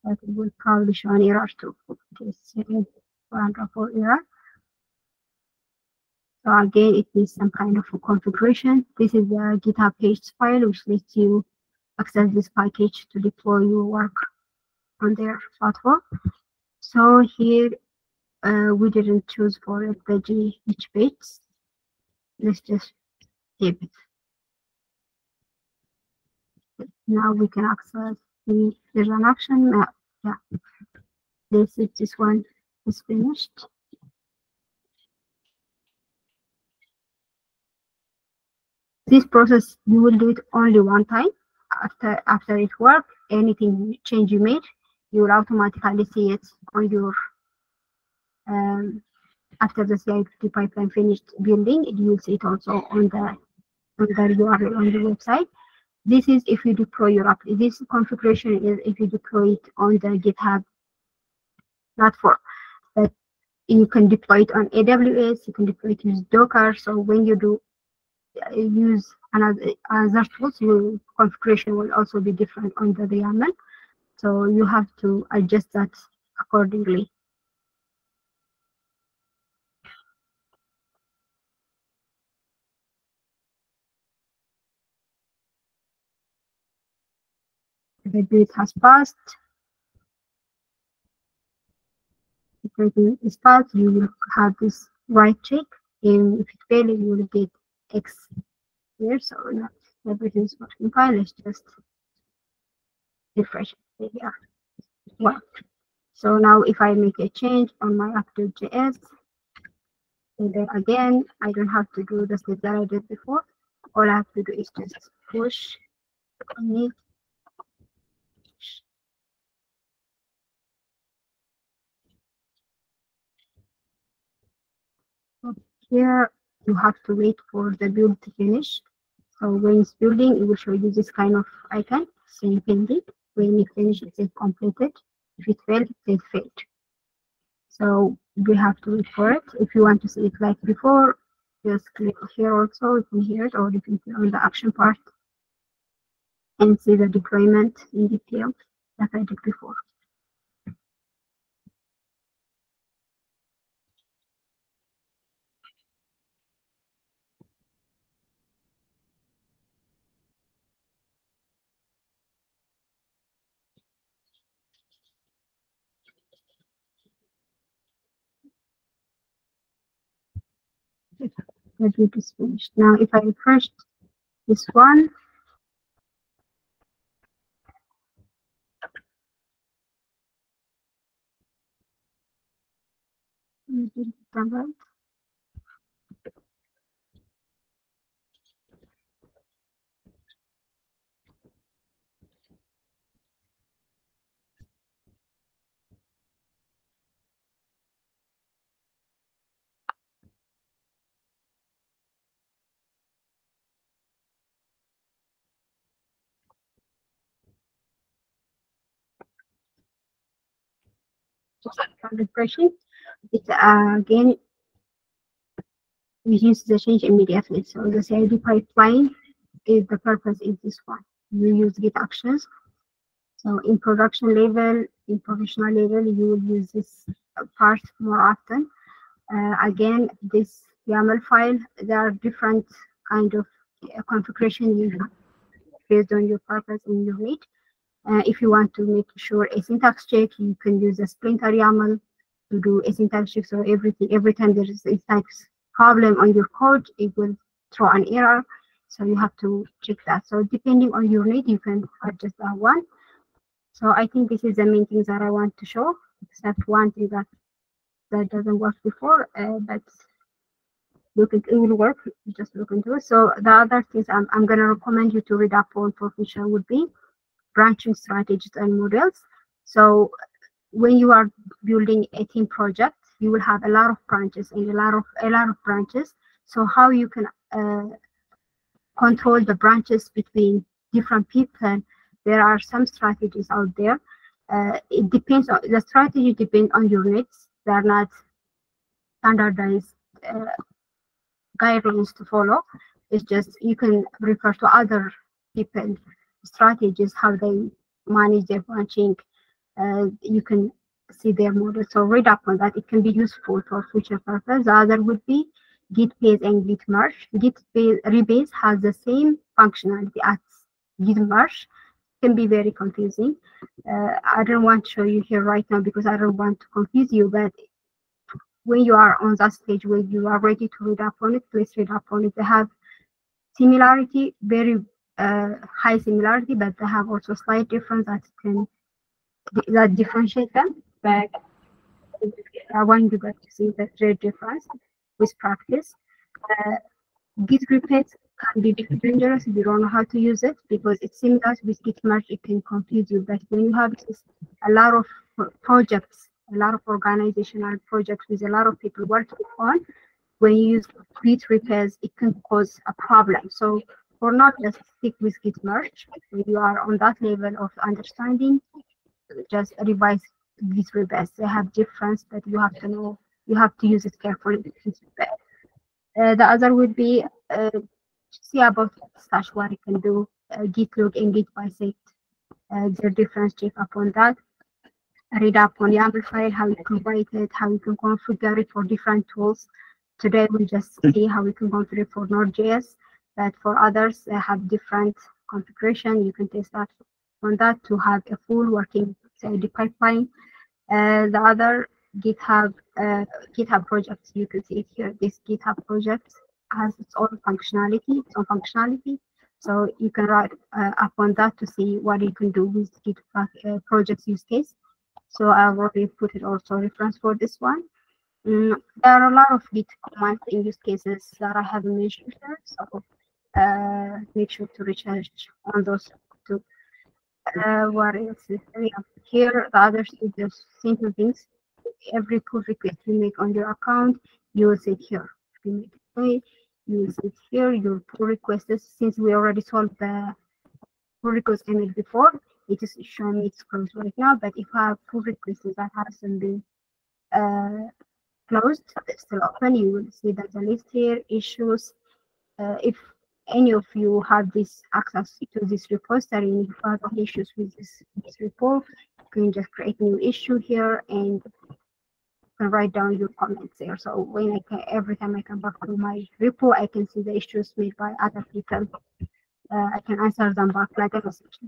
that will probably show an error too. Setting for error. So again, it needs some kind of a configuration. This is the GitHub page file, which lets you access this package to deploy your work on their platform. So here, uh, we didn't choose for it the GH page. Let's just save it. Now we can access the there's an action map. Yeah. This is this one is finished. This process you will do it only one time. After after it work, anything change you made, you will automatically see it on your um, after the CI/CD pipeline finished building, you will see it also on the on the URL on the website. This is if you deploy your app. This configuration is if you deploy it on the GitHub platform. But you can deploy it on AWS, you can deploy it with Docker. So when you do uh, use another other tools, your configuration will also be different on the YAML. So you have to adjust that accordingly. The build has passed. If everything is passed, you will have this right check. And if it fails, you will get X here. So not everything is working fine. Let's just refresh it here. Well, so now if I make a change on my App.js, and then again, I don't have to do the step that I did before. All I have to do is just push commit here you have to wait for the build to finish. So when it's building, it will show you this kind of icon, saying pending. When it finishes, it says completed. If it failed, it says failed. So we have to wait for it. If you want to see it like before, just click here also, you can hear it, or you can click on the action part and see the deployment in detail that I did before. The build is finished. Now, if I refresh this one, right. refreshing. It uh, again we use the change immediately. So the CI/CD pipeline is the purpose is this one. You use Git actions. So in production level, in professional level, you will use this part more often. Uh, again, this YAML file, there are different kind of configuration you have based on your purpose and your need. Uh, if you want to make sure a syntax check, you can use a splinter YAML to do a syntax check. So everything, every time there is a syntax problem on your code, it will throw an error. So you have to check that. So depending on your need, you can adjust that one. So I think this is the main things that I want to show, except one thing that that doesn't work before, uh, but look, it, will work. Just look into it. So the other things I'm, I'm going to recommend you to read up on for future would be branching strategies and models. So when you are building a team project, you will have a lot of branches and a lot of a lot of branches. So how you can uh, control the branches between different people, there are some strategies out there. Uh, it depends on the strategy depends on your needs. They are not standardized uh, guidelines to follow. It's just you can refer to other people strategies how they manage their branching uh, you can see their model. So read up on that. It can be useful for future purpose. The other would be git rebase and git merge. Git base, rebase has the same functionality as git merge. Can be very confusing. Uh, I don't want to show you here right now because I don't want to confuse you. But when you are on that stage where you are ready to read up on it, please read up on it. They have similarity, very high similarity, but they have also slight difference that can that differentiate them. But I want you guys to see the great difference with practice. Uh, Git rebase can be dangerous if you don't know how to use it because it seems that with Git merge it can confuse you. But when you have a lot of projects, a lot of organizational projects with a lot of people working on, when you use Git rebase, it can cause a problem. So for not just stick with Git merge, If you are on that level of understanding, just revise these repairs. They have difference, but you have to know, you have to use it carefully. Uh, the other would be uh, see about stash what it can do, uh, git log and git bisect. Uh, the difference check upon that. Read up on YAML file, how you can write it, how you can configure it for different tools. Today we just [laughs] see how we can configure it for Node.js, but for others they have different configuration. You can test that on that to have a full working CI/CD pipeline. Uh, the other GitHub uh, GitHub projects, you can see it here. This GitHub project has its own functionality, its own functionality. So you can write uh, up on that to see what you can do with GitHub uh, projects use case. So I've already put it also reference for this one. Mm, there are a lot of Git commands in use cases that I haven't mentioned here. So uh, make sure to research on those two. Uh, what else yeah. here? The others is just simple things. Every pull request you make on your account, you will see it here. You make it play, you see it here. Your pull requests, since we already solved the pull request image before, it is showing it's closed right now. But if I have pull requests that hasn't been uh, closed, it's still open, you will see that the list here issues. Uh, if any of you have this access to this repository and if you have any issues with this, this report, you can just create new issue here and can write down your comments there. So when I can, every time I come back to my repo, I can see the issues made by other people. Uh, I can answer them back like a message.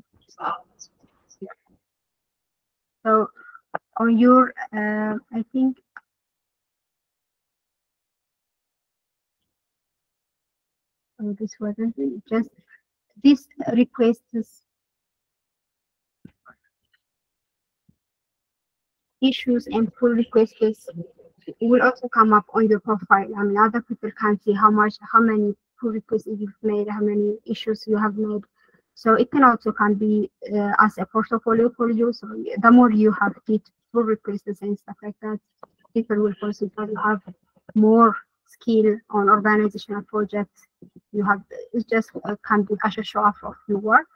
So on your, uh, I think oh, this wasn't just this request is issues and pull requests will also come up on your profile. I mean, other people can see how much, how many pull requests you've made, how many issues you have made. So it can also can be uh, as a portfolio for you. So the more you have Git pull requests and stuff like that, people will that you have more skill on organizational projects. You have it just can be as a show off of your work.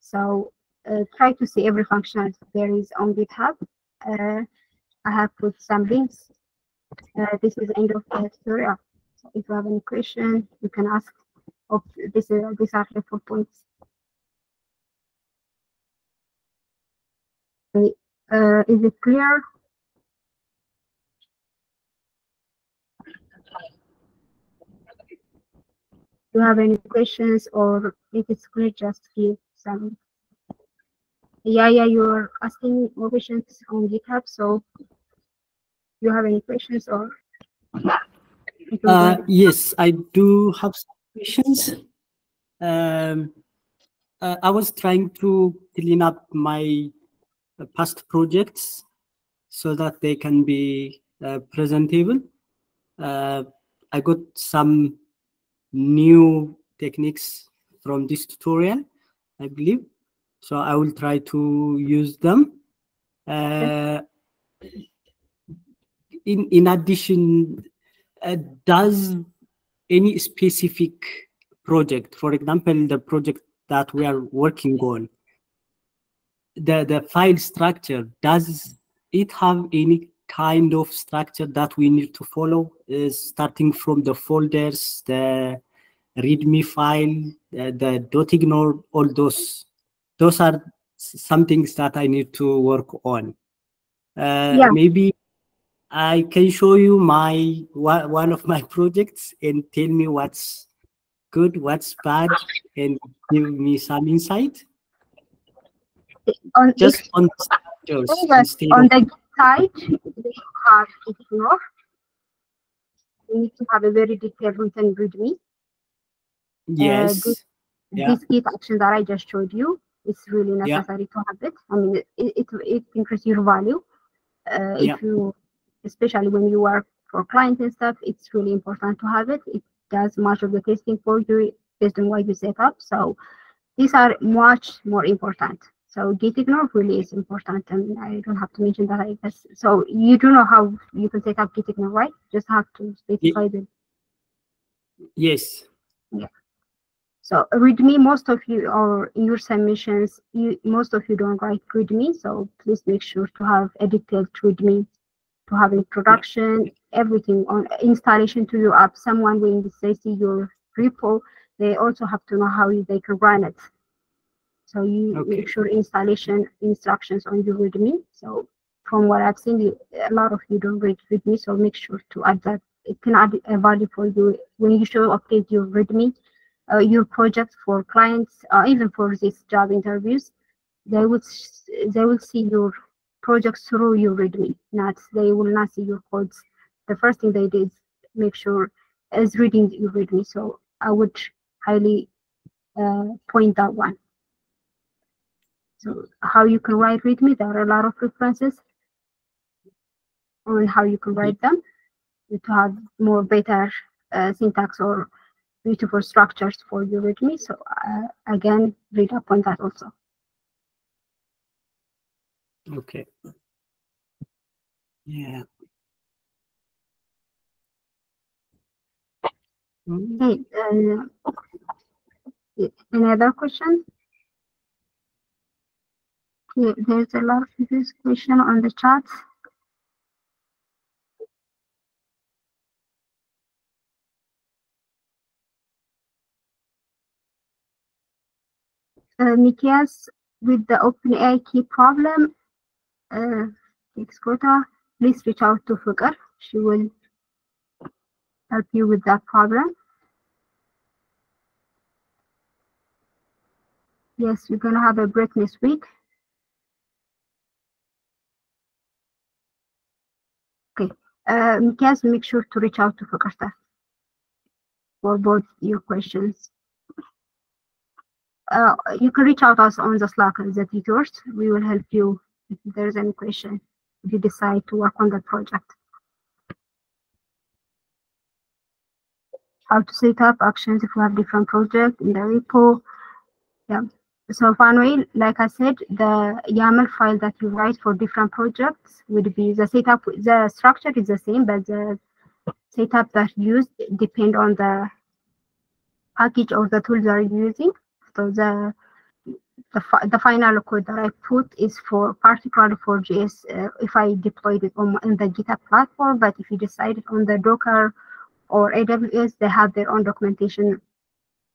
So uh, try to see every function there is on GitHub. Uh, I have put some links. Uh, this is end of the tutorial. So if you have any question, you can ask. Of this, uh, these are the four points. Okay. Uh, is it clear? You have any questions or if it's clear, just give some. Yeah, yeah, you're asking more questions on GitHub, so you have any questions or? Uh, yes, I do have some questions. Um, uh, I was trying to clean up my uh, past projects so that they can be uh, presentable. Uh, I got some new techniques from this tutorial, I believe. So I will try to use them. Uh, in, in addition, uh, does any specific project, for example, the project that we are working on, the, the file structure, does it have any kind of structure that we need to follow is starting from the folders, the readme file, the, the ignore, all those. Those are some things that I need to work on. Uh, yeah. Maybe I can show you my one of my [laughs] projects and tell me what's good, what's bad, and give me some insight. On Just on the on the side, we have ignore. We need to have a very detailed written README. Yes. Uh, this, yeah. this Git action that I just showed you, it's really necessary yeah. to have it. I mean, it, it, it increases your value. Uh, yeah. If you, especially when you work for clients and stuff, it's really important to have it. It does much of the testing for you based on what you set up. So these are much more important. So git ignore really is important, and I don't have to mention that. I guess so. You do know how you can set up git ignore, right? Just have to specify the. Yes. Yeah. So README, most of you or in your submissions, you, most of you don't write README. So please make sure to have a detailed README to have introduction, everything on installation to your app. Someone when they see your repo, they also have to know how they can run it. So you okay. make sure installation instructions on your README. So from what I've seen, a lot of you don't read README, so make sure to add that. It can add a value for you when you show update your README, uh, your project for clients, uh, even for these job interviews. they would s- they will see your projects through your readme not they will not see your codes the first thing they did make sure is reading your readme so i would highly uh, point that one how you can write readme there are a lot of references on how you can write them to have more better uh, syntax or beautiful structures for your readme so uh, again read up on that also Okay. Yeah. Hey, uh, any other questions? Yeah, there's a lot of this question on the chat. Uh, Nikias, with the OpenAI key problem, uh, please reach out to Fugger. She will help you with that problem. Yes, we're gonna have a break this week. Uh, make sure to reach out to Fakarta for both your questions. Uh, you can reach out us on the Slack as the tutors. We will help you if there's any question, if you decide to work on the project. How to set up actions if you have different projects in the repo. Yeah. So finally, like I said, the YAML file that you write for different projects would be the setup, the structure is the same, but the setup that used depend on the package or the tools that are using. So the the, the final code that I put is for particularly for JS uh, if I deployed it on, on the GitHub platform, but if you decided on the Docker or AWS, they have their own documentation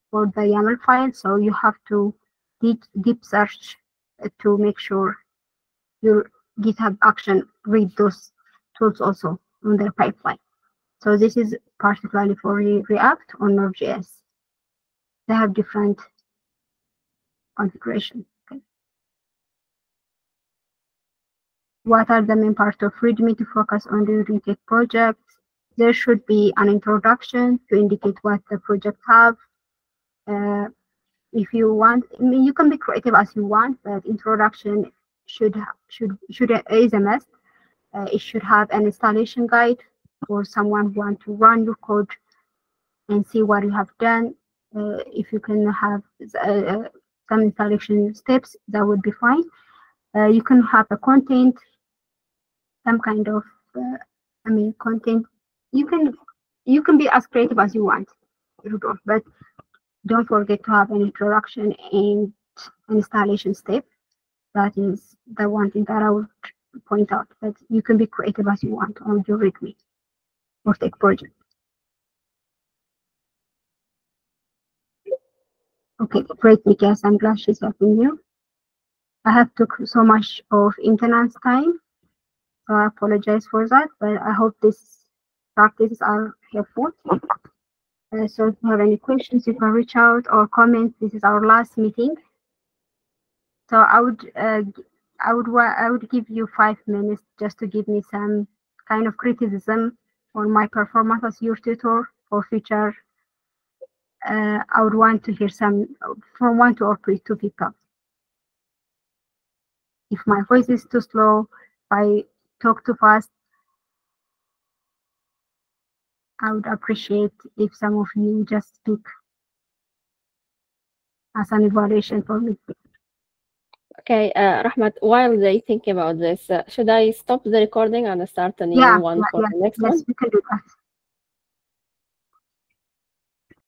for the YAML file. So you have to deep, deep search uh, to make sure your GitHub action read those tools also on their pipeline. So this is particularly for Re- React or Node.js. They have different configuration. Okay. What are the main parts of README to focus on during tech projects? There should be an introduction to indicate what the project have. Uh, if you want, I mean, you can be creative as you want, but introduction should should should is a must. Uh, it should have an installation guide for someone who want to run your code and see what you have done. Uh, if you can have uh, some installation steps, that would be fine. Uh, you can have a content, some kind of, uh, I mean, content. You can you can be as creative as you want, but don't forget to have an introduction and an installation step. That is the one thing that I would point out. But you can be creative as you want on your README or tech project. Okay, great, Mikas. I'm glad she's helping you. I have took so much of internet's time, so I apologize for that, but I hope these practices are helpful. Uh, so if you have any questions, you can reach out or comment. This is our last meeting. So I would, uh, I would, I would give you five minutes just to give me some kind of criticism on my performance as your tutor for future. Uh, I would want to hear some from one to or two people. If my voice is too slow, if I talk too fast, I would appreciate if some of you just speak as an evaluation for me. Okay, uh, Rahmat, while they think about this, uh, should I stop the recording and start a new Yeah, one yeah, for yeah, the next Yes, one? we can do that.